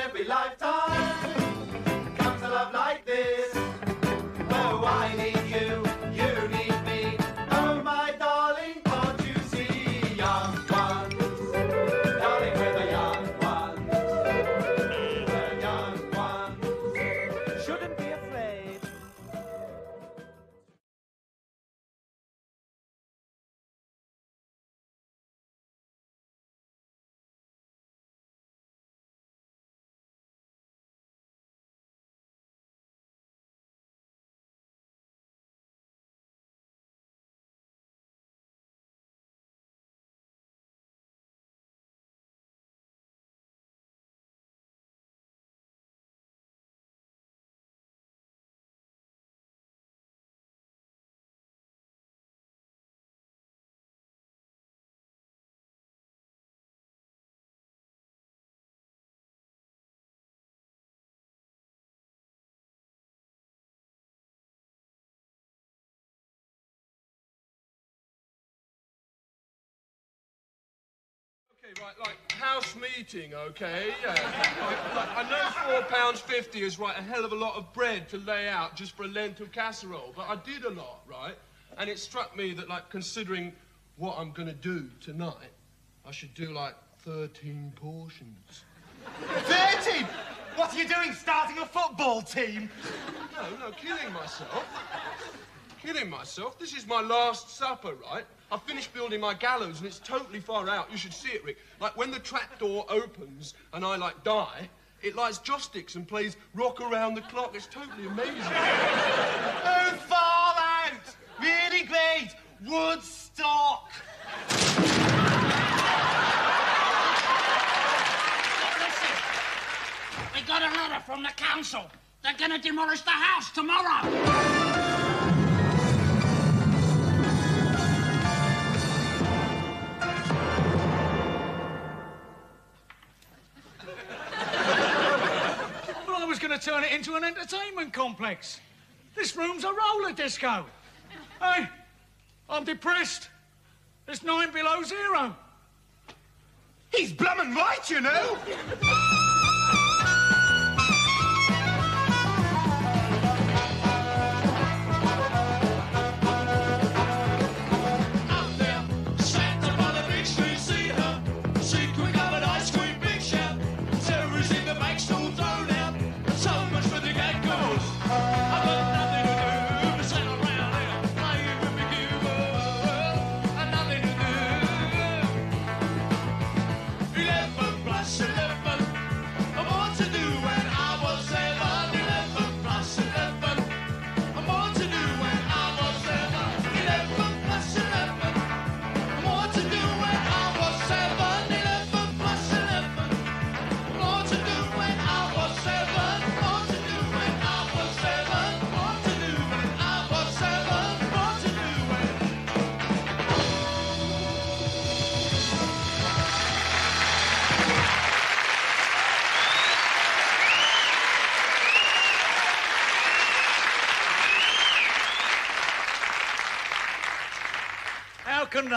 every lifetime Okay, right, like house meeting, okay? Yeah. Like, I know four pounds fifty is right a hell of a lot of bread to lay out just for a lentil casserole, but I did a lot, right? And it struck me that, like, considering what I'm gonna do tonight, I should do like thirteen portions. 13! What are you doing, starting a football team? No, no, killing myself. Killing myself. This is my last supper, right? I finished building my gallows and it's totally far out. You should see it, Rick. Like when the trap door opens and I like die, it lights joysticks and plays rock around the clock. It's totally amazing. Oh, far out! Really great! Woodstock! We got a letter from the council. They're gonna demolish the house tomorrow. Going to turn it into an entertainment complex. This room's a roller disco. Hey, I'm depressed. It's nine below zero. He's blummin' right, you know!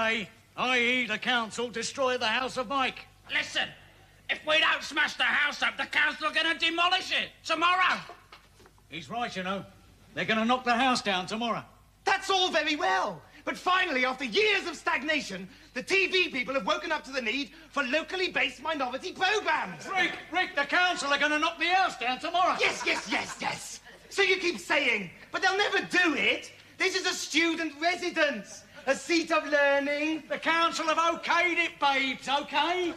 How i.e., the council, destroy the house of Mike? Listen, if we don't smash the house up, the council are gonna demolish it tomorrow. He's right, you know. They're going to knock the house down tomorrow. That's all very well. But finally, after years of stagnation, the TV people have woken up to the need for locally based minority programs. Rick, Rick, the council are going to knock the house down tomorrow. Yes, yes, yes, yes. So you keep saying, but they'll never do it. This is a student residence, a seat of learning. The council have okayed it, babes, okay?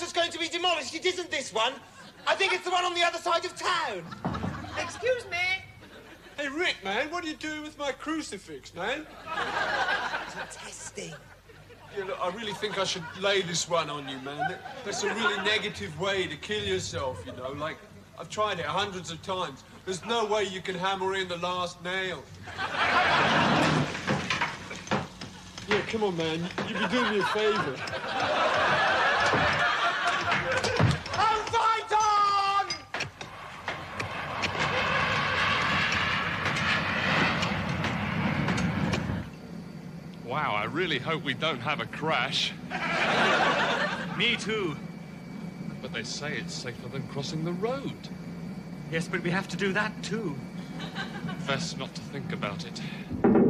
House was going to be demolished. It isn't this one. I think it's the one on the other side of town. Excuse me. Hey, Rick, man, what are you doing with my crucifix, man? Testing. Yeah, look, I really think I should lay this one on you, man. That's a really negative way to kill yourself, you know. Like, I've tried it hundreds of times. There's no way you can hammer in the last nail. Yeah, come on, man. You'd be doing me a favor. Oh, fight on! Wow, I really hope we don't have a crash. Me too. But they say it's safer than crossing the road. Yes, but we have to do that too. Best not to think about it.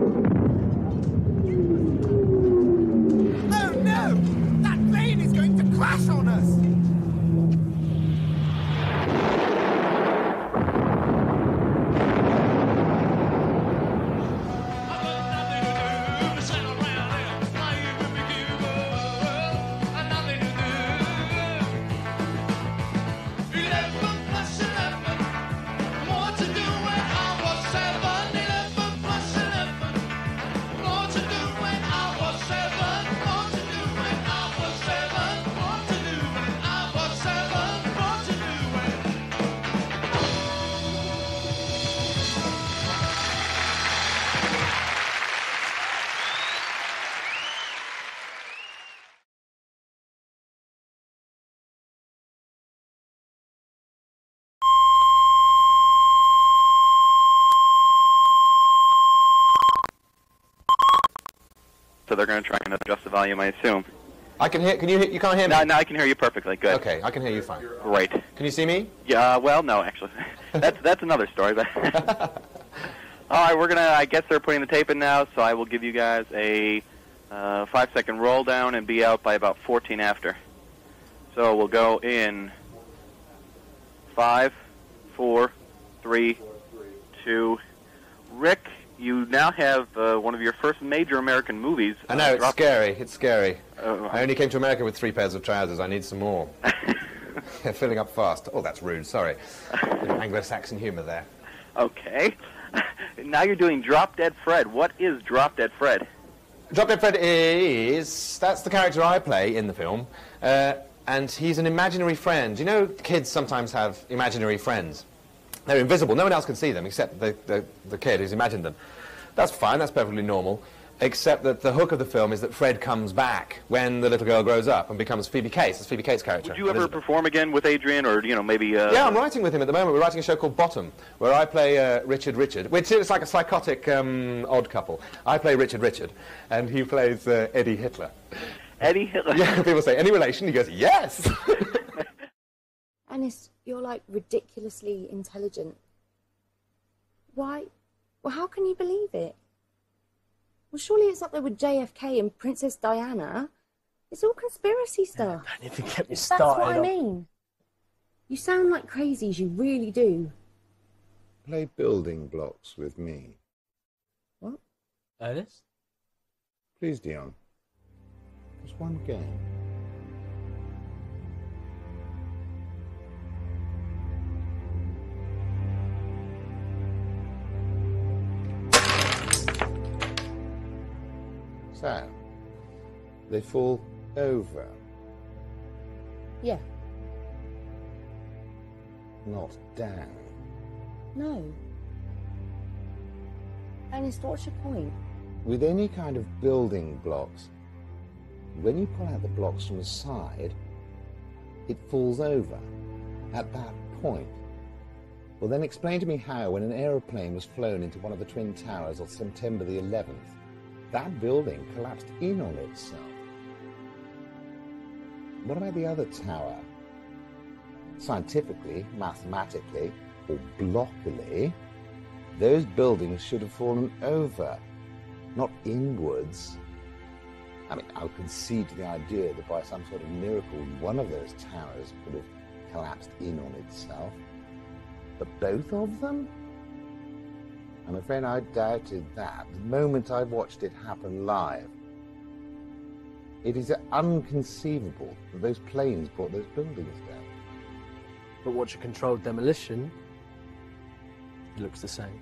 So they're going to try and adjust the volume, I assume. I can hear. Can you? hear- You can't hear me. No, no, I can hear you perfectly. Good. Okay, I can hear you fine. Great. Can you see me? Yeah. Well, no, actually, that's that's another story. But all right, we're gonna. I guess they're putting the tape in now, so I will give you guys a uh, five-second roll down and be out by about 14 after. So we'll go in five, four, three, two. Rick, you now have uh, one of your first major American movies. I know uh, it's drop- scary. It's scary. Uh, I only came to America with three pairs of trousers. I need some more. They're filling up fast. Oh, that's rude. Sorry. Anglo-Saxon humour there. Okay. now you're doing Drop Dead Fred. What is Drop Dead Fred? Drop Dead Fred is that's the character I play in the film, uh, and he's an imaginary friend. You know, kids sometimes have imaginary friends. They're invisible. No one else can see them except the, the, the kid who's imagined them. That's fine. That's perfectly normal. Except that the hook of the film is that Fred comes back when the little girl grows up and becomes Phoebe Cates. It's Phoebe Cates' character. Would you ever Elizabeth. perform again with Adrian, or you know maybe? Uh, Yeah, I'm writing with him at the moment. We're writing a show called Bottom, where I play uh, Richard Richard, which is like a psychotic um, odd couple. I play Richard Richard, and he plays uh, Eddie Hitler. Eddie Hitler. Yeah, people say, any relation? He goes, yes! Anis, you're like ridiculously intelligent. Why? Well, how can you believe it? Well, surely it's up there with JFK and Princess Diana. It's all conspiracy stuff. If you get me started. That's what I on- mean. You sound like crazies, you really do. Play building blocks with me. What? Ernest? Please, Dion. Just one game. So, they fall over, Yeah. not down. No. And it's what's your point? With any kind of building blocks, when you pull out the blocks from the side, it falls over at that point. Well, then explain to me how, when an aeroplane was flown into one of the Twin Towers on September the 11th, that building collapsed in on itself. What about the other tower? Scientifically, mathematically, or blockily, those buildings should have fallen over, not inwards. I mean, I'll concede to the idea that by some sort of miracle, one of those towers would have collapsed in on itself. But both of them? I'm afraid I doubted that the moment I watched it happen live. It is unconceivable that those planes brought those buildings down. But watch a controlled demolition. It looks the same.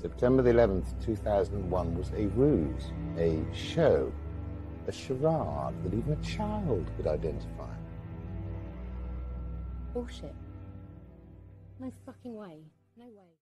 September the 11th, 2001 was a ruse, a show, a charade that even a child could identify. Bullshit. No fucking way. No way.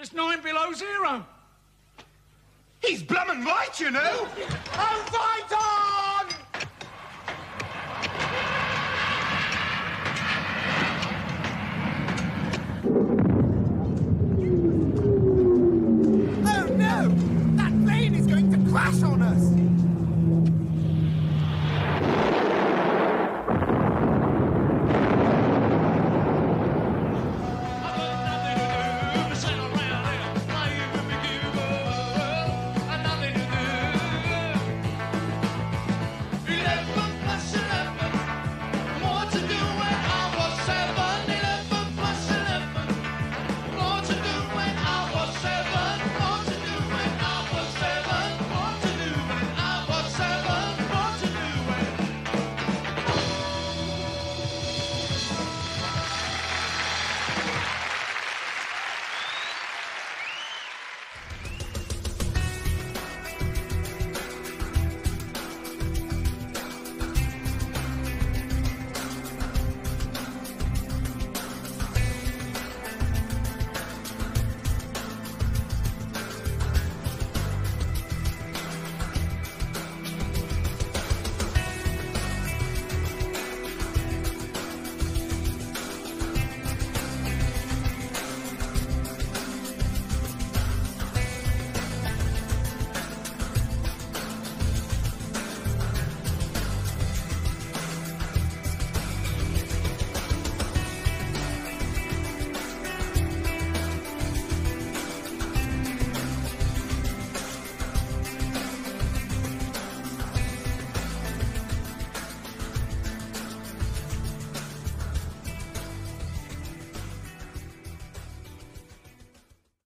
It's nine below zero. He's blummin' right, you know. and fight on! Oh no! That plane is going to crash on us!